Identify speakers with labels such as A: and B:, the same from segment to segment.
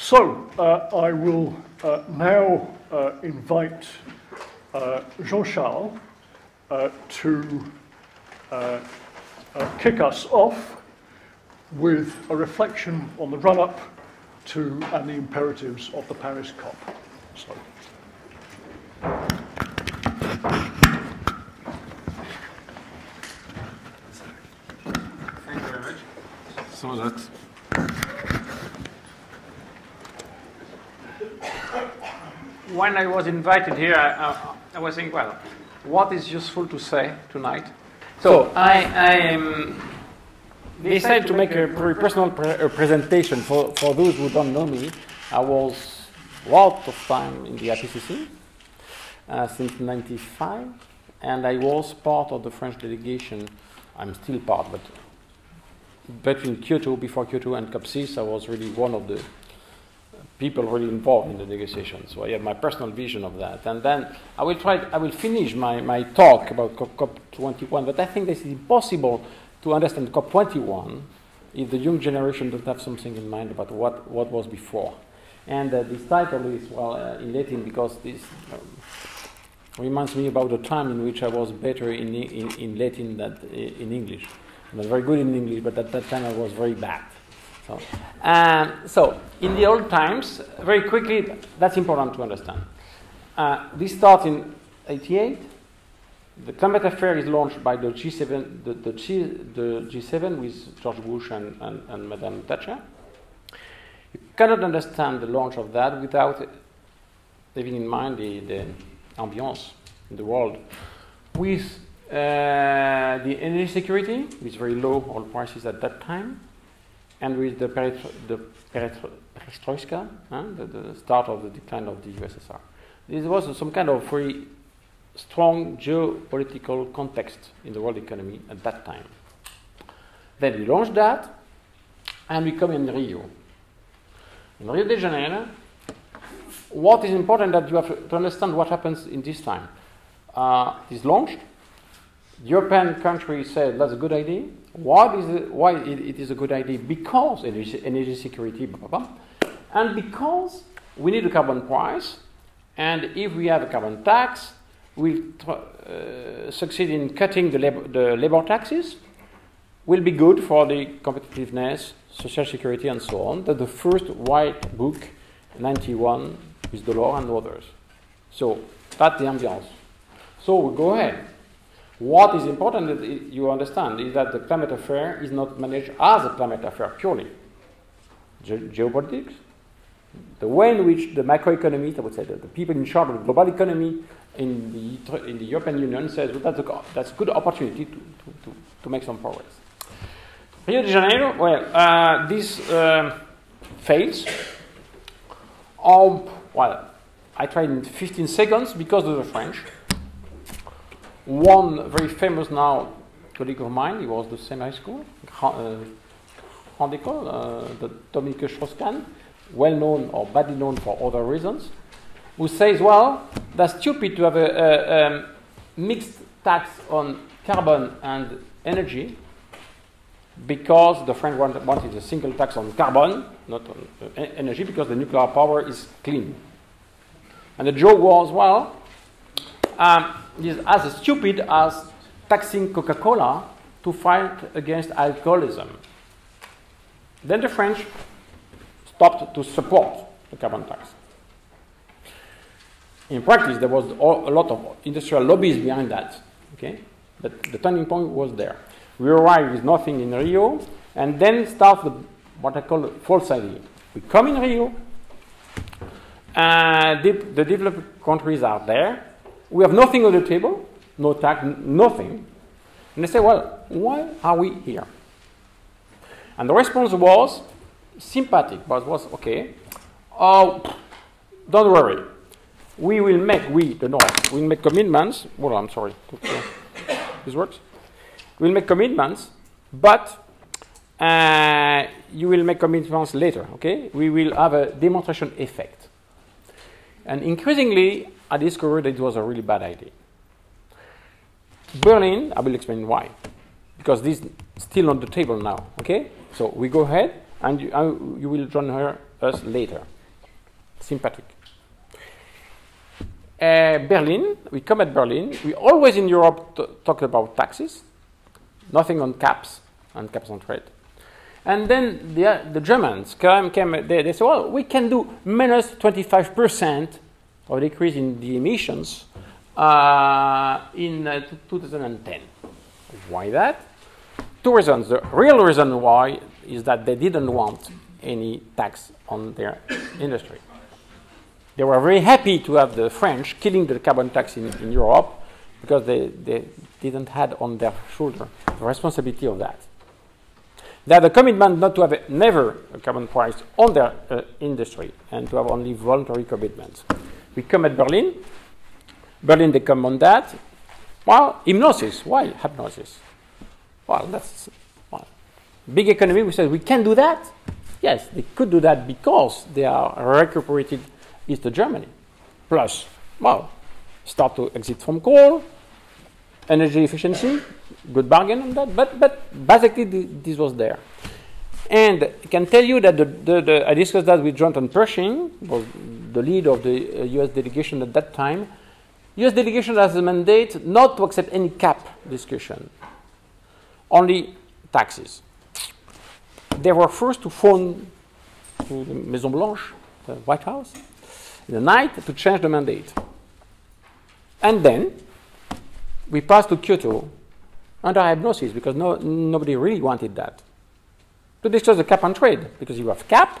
A: So, uh, I will uh, now uh, invite uh, Jean-Charles uh, to uh, uh, kick us off with a reflection on the run-up to and the imperatives of the Paris COP. So.
B: Thank you very much. So that when I was invited here, I, I, I was thinking, well, what is useful to say tonight? So I, I um, decided to make a very personal pre- presentation for, for those who don't know me. I was a lot of time in the IPCC uh, since '95, and I was part of the French delegation. I'm still part, but between Kyoto, before Kyoto and COP6, I was really one of the people really involved in the negotiations. So I have my personal vision of that. And then I will try, I will finish my, my talk about COP21, but I think this is impossible to understand COP21 if the young generation doesn't have something in mind about what, what was before. And uh, this title is, well, uh, in Latin because this um, reminds me about the time in which I was better in, in, in Latin than in English. I was very good in English, but at that time I was very bad. So, um, so in the old times, very quickly, that's important to understand. Uh, this starts in 88. The climate affair is launched by the G7, the, the, G, the G7 with George Bush and, and, and Madame Thatcher. You cannot understand the launch of that without having in mind the, the ambiance in the world with uh, the energy security, which with very low oil prices at that time, and with the, the perestroika, huh, the, the, start of the decline of the USSR. This was some kind of very strong geopolitical context in the world economy at that time. Then we launched that, and we come in Rio. In Rio de Janeiro, what is important that you have to understand what happens in this time. Uh, it is launched. European countries said that's a good idea. Why is it, why it, it is a good idea? Because energy, energy security, blah, blah, blah. and because we need a carbon price, and if we have a carbon tax, we tr- uh, succeed in cutting the labor, the labor taxes, will be good for the competitiveness, social security, and so on. That's the first white book, 91, with Delors and others. So that's the ambiance. So we go ahead. What is important that you understand is that the climate affair is not managed as a climate affair purely. Ge- geopolitics, the way in which the macroeconomists, I would say, the, the people in charge of the global economy in the, in the European Union says well, that's, a, that's a good opportunity to, to, to, to make some progress. Rio de Janeiro, well, uh, this uh, fails. Um, well, I tried in 15 seconds because of the French one very famous now colleague of mine, he was the same high school, uh, Grande uh, the Dominique Strauss-Kahn, well known or badly known for other reasons, who says, well, that's stupid to have a, a, a mixed tax on carbon and energy because the French wanted a single tax on carbon, not on uh, energy, because the nuclear power is clean. And the joke was, well, um, is as stupid as taxing Coca Cola to fight against alcoholism. Then the French stopped to support the carbon tax. In practice, there was a lot of industrial lobbies behind that. Okay, but the turning point was there. We arrived with nothing in Rio, and then starts the, what I call false idea. We come in Rio, uh, the, the developed countries are there, we have nothing on the table, no tax, nothing. And they say, well, why are we here? And the response was sympathetic, but was okay. Oh, don't worry. We will make, we, the North, we will make commitments. Well, I'm sorry. This works? We'll make commitments, but uh, you will make commitments later, okay? We will have a demonstration effect. And increasingly, I discovered it was a really bad idea. Berlin, I will explain why. Because this is still on the table now, okay? So we go ahead, and you, uh, you will join her, us later. Sympathetic. Uh, Berlin, we come at Berlin. We always in Europe talk about taxes, nothing on caps and caps on trade. And then the, uh, the Germans came, came they, they said, well, we can do minus 25% of decrease in the emissions uh, in uh, 2010. Why that? Two reasons. The real reason why is that they didn't want any tax on their industry. They were very happy to have the French killing the carbon tax in, in Europe because they, they didn't have on their shoulder the responsibility of that. They had a commitment not to have a, never a carbon price on their uh, industry and to have only voluntary commitments. We come at Berlin. Berlin, they come on that. Well, hypnosis. Why hypnosis? Well, that's well, big economy. We said we can do that. Yes, they could do that because they are recuperated East Germany. Plus, well, start to exit from coal, energy efficiency, good bargain on that. But but basically this was there. And I can tell you that the, the, the, I discussed that with Jonathan Pershing, the lead of the uh, US delegation at that time. US delegation has a mandate not to accept any cap discussion only taxes. They were first to phone to the Maison Blanche, the White House, in the night to change the mandate. And then we passed to Kyoto under hypnosis because no, nobody really wanted that. To discuss the cap and trade, because you have cap,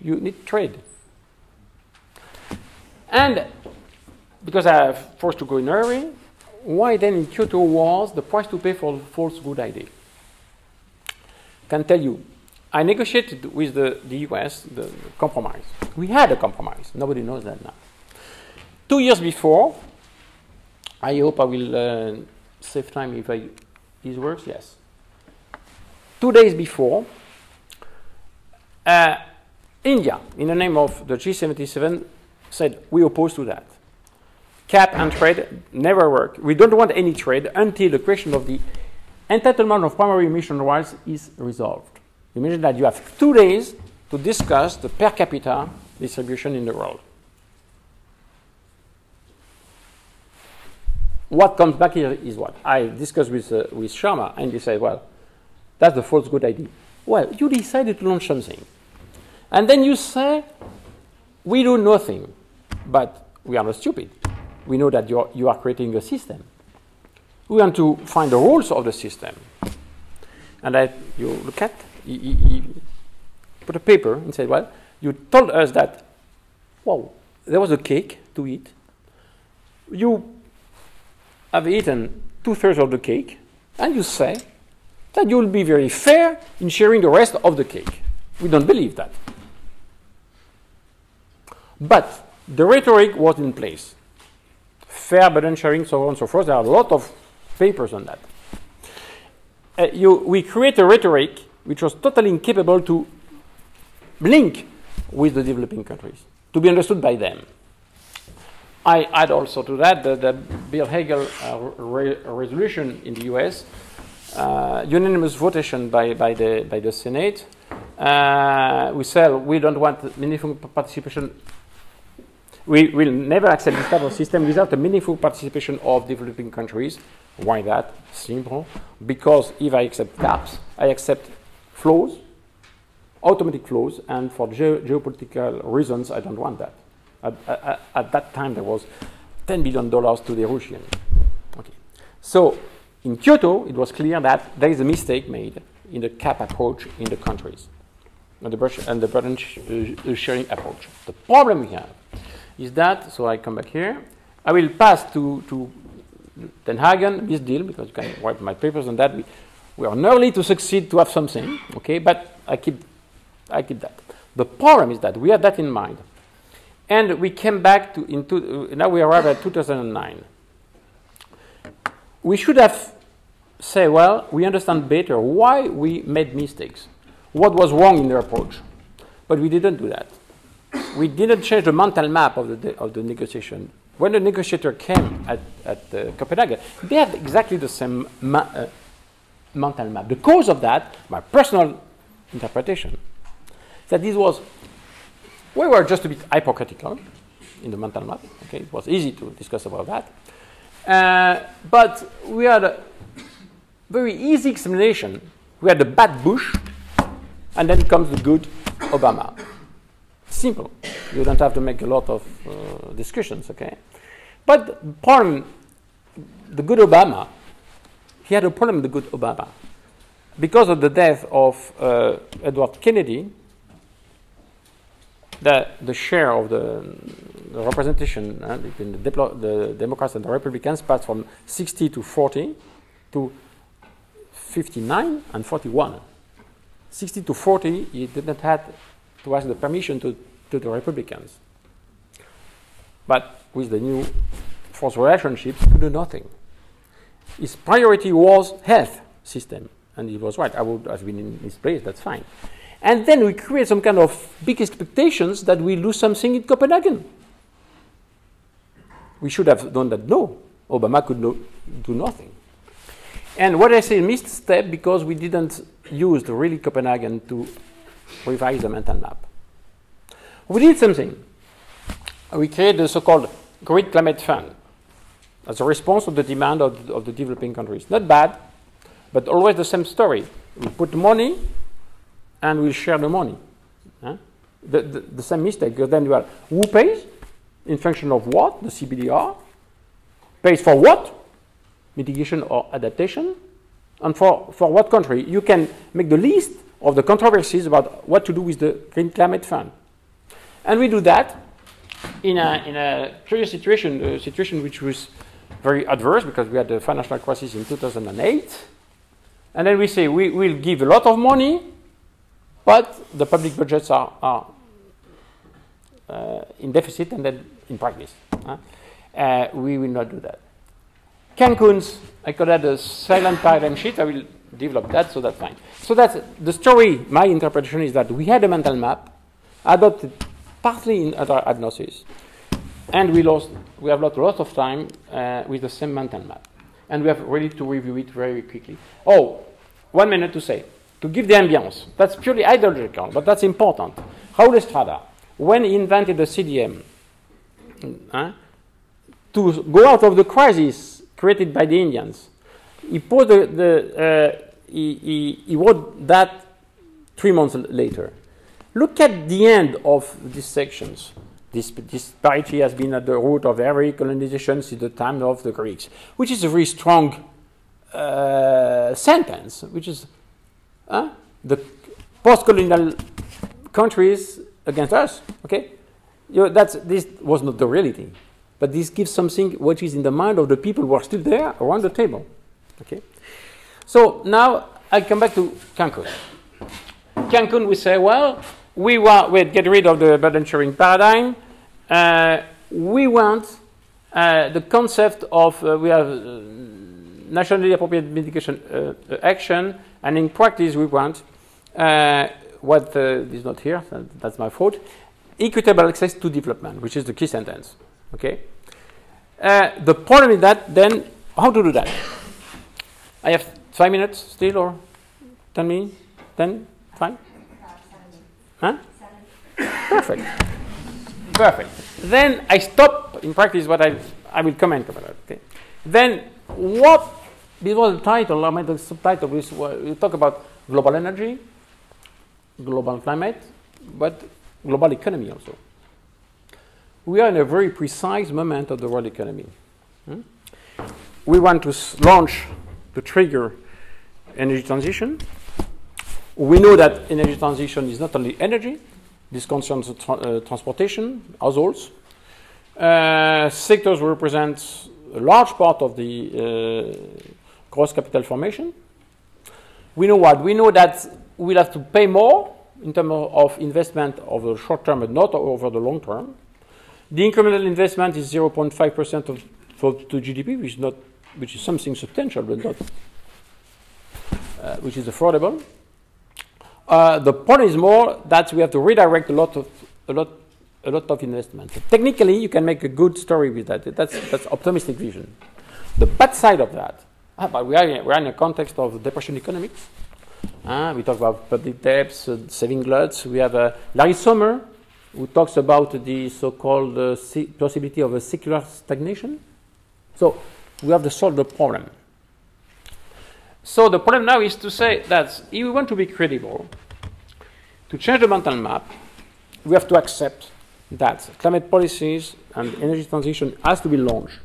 B: you need trade. And because I have forced to go in hurry, why then in Kyoto was the price to pay for false good idea? Can tell you, I negotiated with the, the US the, compromise. We had a compromise. Nobody knows that now. Two years before, I hope I will uh, save time if I this works. Yes. Two days before, uh, India, in the name of the G77, said we oppose to that cap and trade never work. We don't want any trade until the question of the entitlement of primary emission rights is resolved. Imagine that you have two days to discuss the per capita distribution in the world. What comes back here is what? I discussed with, uh, with Sharma, and he said, well, that's the false good idea. Well, you decided to launch something. And then you say, we do nothing, but we are not stupid we know that you're, you are creating a system. We want to find the rules of the system. And I, you look at, you put a paper and say, well, you told us that, wow, there was a cake to eat. You have eaten two thirds of the cake, and you say that you will be very fair in sharing the rest of the cake. We don't believe that. But the rhetoric was in place fair burden sharing, so on and so forth. There are a lot of papers on that. Uh, you, we create a rhetoric which was totally incapable to link with the developing countries, to be understood by them. I add also to that the, the Byrd-Hagel uh, re resolution in the US, uh, unanimous votation by, by, the, by the Senate. Uh, we said we don't want meaningful participation we will never accept this type of system without a meaningful participation of developing countries. Why that? Simple. Because if I accept caps, I accept flows, automatic flows, and for ge geopolitical reasons, I don't want that. At, at, at, that time, there was $10 billion to the Russians. Okay. So in Kyoto, it was clear that there is a mistake made in the cap approach in the countries and the, and the burden uh, sharing approach. The problem we have is that, so I come back here, I will pass to, to Den Haag this deal, because you can write my papers on that. We, we are nearly to succeed to have something, okay, but I keep, I keep that. The problem is that we had that in mind. And we came back to, into, now we arrive at 2009. We should have said, well, we understand better why we made mistakes, what was wrong in the approach. But we didn't do that we didn't change the mental map of the, of the negotiation. When the negotiator came at, at uh, Copenhagen, they had exactly the same ma- uh, mental map. The cause of that, my personal interpretation, that this was, we were just a bit hypocritical in the mental map. Okay, it was easy to discuss about that. Uh, but we had a very easy explanation. We had the bad Bush, and then comes the good Obama. Simple. You don't have to make a lot of uh, discussions, okay? But problem, the good Obama, he had a problem with the good Obama. Because of the death of uh, Edward Kennedy, the, the share of the, the representation uh, between the, the, Democrats and the Republicans passed from 60 to 40 to 59 and 41. 60 to 40, he didn't have to ask the permission to, to the Republicans. But with the new force relationships, could do nothing. His priority was health system, and he was right. I would have been in his place, that's fine. And then we create some kind of big expectations that we lose something in Copenhagen. We should have done that. No, Obama could no, do nothing. And what I say missed step because we didn't use the really Copenhagen to revise the mental map. We did something. We created the so-called Green Climate Fund as a response to the demand of the, of the developing countries. Not bad, but always the same story. We put money and we'll share the money. Huh? The, the, the, same mistake, because then you are who pays in function of what? The CBDR pays for what? Mitigation or adaptation. And for, for what country? You can make the list of the controversies about what to do with the Green Climate Fund. And we do that in a, in a curious situation, a situation which was very adverse because we had the financial crisis in 2008. And then we say we will give a lot of money but the public budgets are, are uh, in deficit and then in practice. Uh, we will not do that. Cancun's, I call that a silent paradigm sheet. I will develop that, so that's fine. So that's the story. My interpretation is that we had a mental map adopted partly in other agnosis, and we lost. We have lost a lot of time uh, with the same mental map, and we have ready to review it very quickly. Oh, one minute to say to give the ambience. That's purely ideological, but that's important. Raul Estrada, when he invented the CDM, uh, to go out of the crisis created by the Indians, he, put the, the uh, he, he, he wrote that three months later. Look at the end of these sections. This disparity has been at the root of every colonization since the time of the Greeks, which is a very strong uh, sentence, which is uh, the post-colonial countries against us. Okay, you know, that's this was not the reality, but this gives something which is in the mind of the people who are still there around the table. Okay, so now I come back to Cancun. Cancun, we say, well, we want we get rid of the burden sharing paradigm. Uh, we want uh, the concept of uh, we have uh, nationally appropriate mitigation uh, action and in practice, we want uh, what uh, is not here, that's my fault, equitable access to development, which is the key sentence. Okay. Uh, the problem is that then, how to do that? I have five minutes still, or ten minutes? Ten? Fine? Huh? Perfect. Perfect. Then I stop in practice what I, I will comment about. Okay. Then what this was the title, I made the subtitle, we talk about global energy, global climate, but global economy also. We are in a very precise moment of the world economy. Hmm? We want to launch, to trigger energy transition. We know that energy transition is not only energy, this concerns tra uh, transportation, households. Uh, sectors represent a large part of the uh, gross capital formation. We know what? We know that we'll have to pay more in terms of investment over the short term, but not over the long term. The incremental investment is 0.5% of to GDP, which is not, which is something substantial, but not, uh, which is affordable. Uh, the point is more that we have to redirect a lot of a lot a lot of investment. So technically, you can make a good story with that. That's that's optimistic vision. The bad side of that Ah, but we are, in, we are in a context of depression economics. Uh, we talk about public debts, uh, saving gluts. We have uh, Larry Summers, who talks about the so-called uh, possibility of a secular stagnation. So we have to solve the problem. So the problem now is to say that if we want to be credible, to change the mental map, we have to accept that climate policies and energy transition has to be launched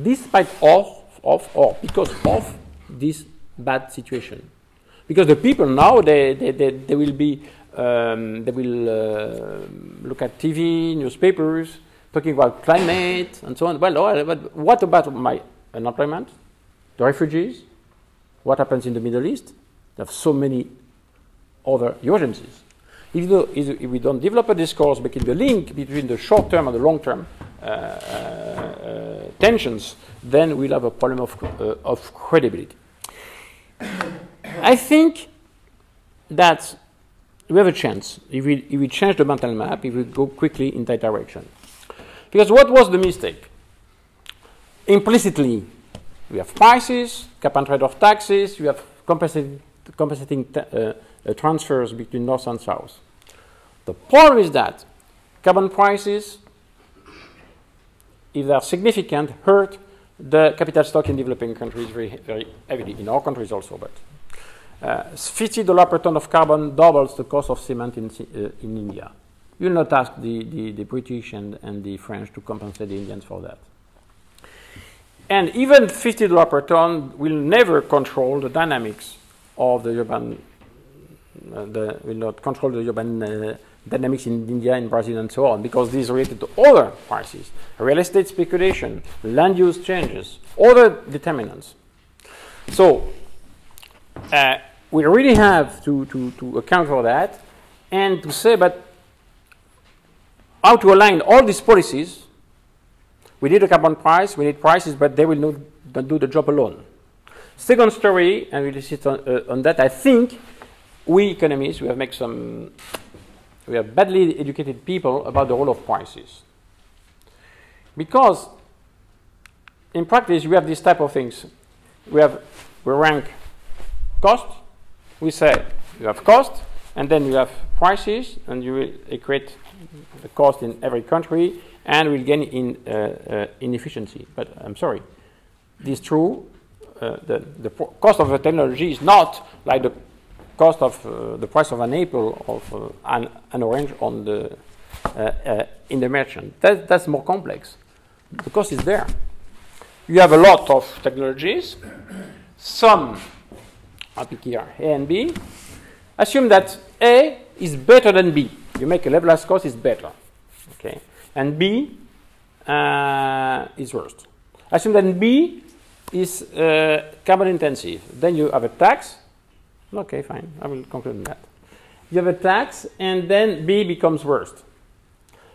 B: despite of, of or because of this bad situation. Because the people now, they, they, they, they will be, um, they will uh, look at TV, newspapers, talking about climate and so on. Well, but what about my unemployment, the refugees? What happens in the Middle East? There are so many other urgencies. If, if we don't develop a discourse making the link between the short term and the long term uh, uh, tensions, then we'll have a problem of, uh, of credibility. I think that we have a chance if we, if we change the mental map, if we go quickly in that direction. Because what was the mistake? Implicitly, we have prices, cap and trade off taxes, we have compensating, compensating uh, uh, transfers between north and south. The problem is that carbon prices, if they are significant, hurt the capital stock in developing countries very, very heavily, in our countries also, but uh, $50 per ton of carbon doubles the cost of cement in, uh, in India. You'll not ask the, the, the British and, and the French to compensate the Indians for that. And even $50 per ton will never control the dynamics of the urban, uh, the, will not control the urban uh, dynamics in India, in Brazil, and so on, because this is related to other prices, real estate speculation, land use changes, other determinants. So uh, we really have to, to, to account for that and to say, but how to align all these policies. We need a carbon price, we need prices, but they will not, do the job alone. Second story, and we'll sit on, uh, on that, I think we economists, we have made some we have badly educated people about the role of prices. Because in practice, we have these type of things. We have we rank cost. We say you have cost, and then you have prices, and you will equate cost in every country, and we'll gain in uh, uh, inefficiency. But I'm sorry, this is true. Uh, the, the cost of a technology is not like the cost of uh, the price of an apple of uh, an, an, orange on the uh, in the merchant. That, that's more complex. The cost is there. You have a lot of technologies. Some, I pick here A and B. Assume that A is better than B. You make a levelized cost is better. Okay, and B uh, is worst. Assume that B is uh, carbon intensive. Then you have a tax Okay, fine. I will conclude on that. You have a tax, and then B becomes worst.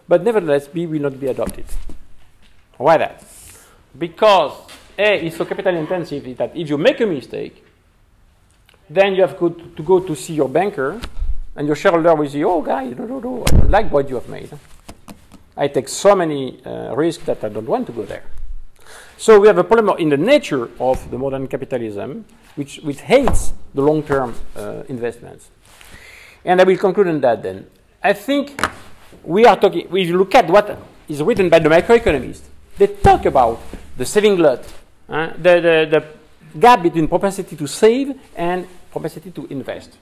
B: But nevertheless, B will not be adopted. Why that? Because A is so capital intensive that if you make a mistake, then you have to go to see your banker, and your shareholder will say, oh, guy, no, no, no, I don't like what you have made. I take so many uh, risks that I don't want to go there. So we have a problem in the nature of the modern capitalism, which, which hates the long-term uh, investments. And I will conclude on that then. I think we are talking, if you look at what is written by the macroeconomists, they talk about the saving glut, uh, the, the, the gap between propensity to save and propensity to invest.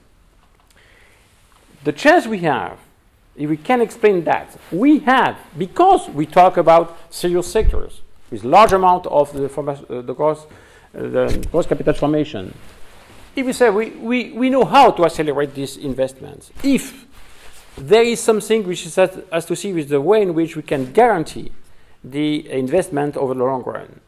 B: The chance we have, if we can explain that, we have, because we talk about serious sectors, with large amount of the, uh, the cost, uh, the gross capital formation. If we say we, we, we know how to accelerate these investments, if there is something which has, has to see with the way in which we can guarantee the investment over the long run.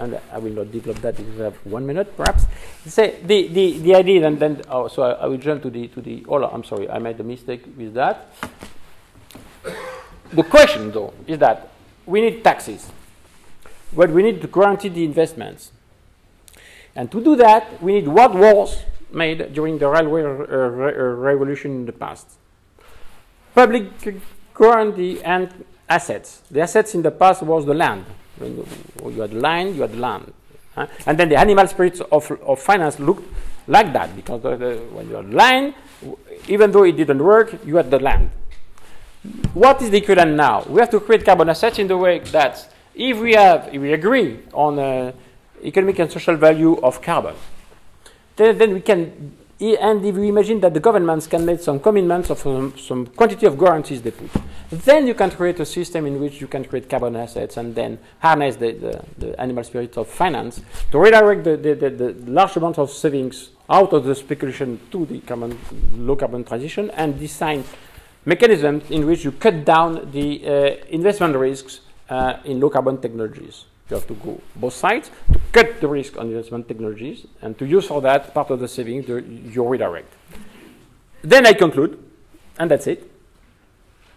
B: And I will not develop that because I have one minute, perhaps. Say the, the, the idea, and then oh, so I, I, will jump to the to the. Oh, I'm sorry, I made a mistake with that. The question, though, is that we need taxes. But we need to guarantee the investments. And to do that, we need what was made during the railway uh, re uh, revolution in the past. Public guarantee and assets. The assets in the past was the land. When you had land, you had land. And then the animal spirits of, of finance looked like that because the, the, when you're line, even though it didn't work, you had the land. What is the equivalent now? We have to create carbon assets in the way that if we have, if we agree on uh, economic and social value of carbon, then, then we can, and if we imagine that the governments can make some commitments of some, some quantity of guarantees they put, then you can create a system in which you can create carbon assets and then harness the, the, the animal spirit of finance to redirect the, the, the, the large amount of savings out of the speculation to the carbon, low carbon transition and design mechanisms in which you cut down the uh, investment risks uh, in low carbon technologies. You have to go both sides to cut the risk on investment technologies and to use for that part of the savings the, you redirect. Then I conclude, and that's it.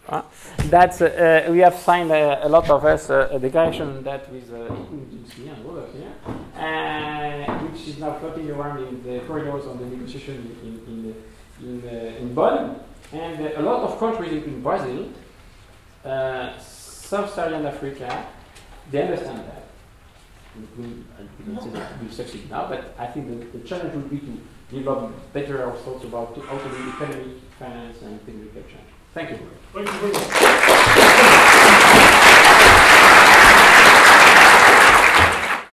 B: Uh, that's, uh, uh, we have signed uh, a lot of us uh, a declaration that with uh, uh, which is now floating around in the corridors of the negotiation in, in, in, in, in Bonn. And a lot of countries, including Brazil, Sub-Saharan Africa, they understand that. We will succeed now, but I think the, the challenge would be to develop better our thoughts about how to do economy, finance, and technical change. Thank you.
A: Thank you very much.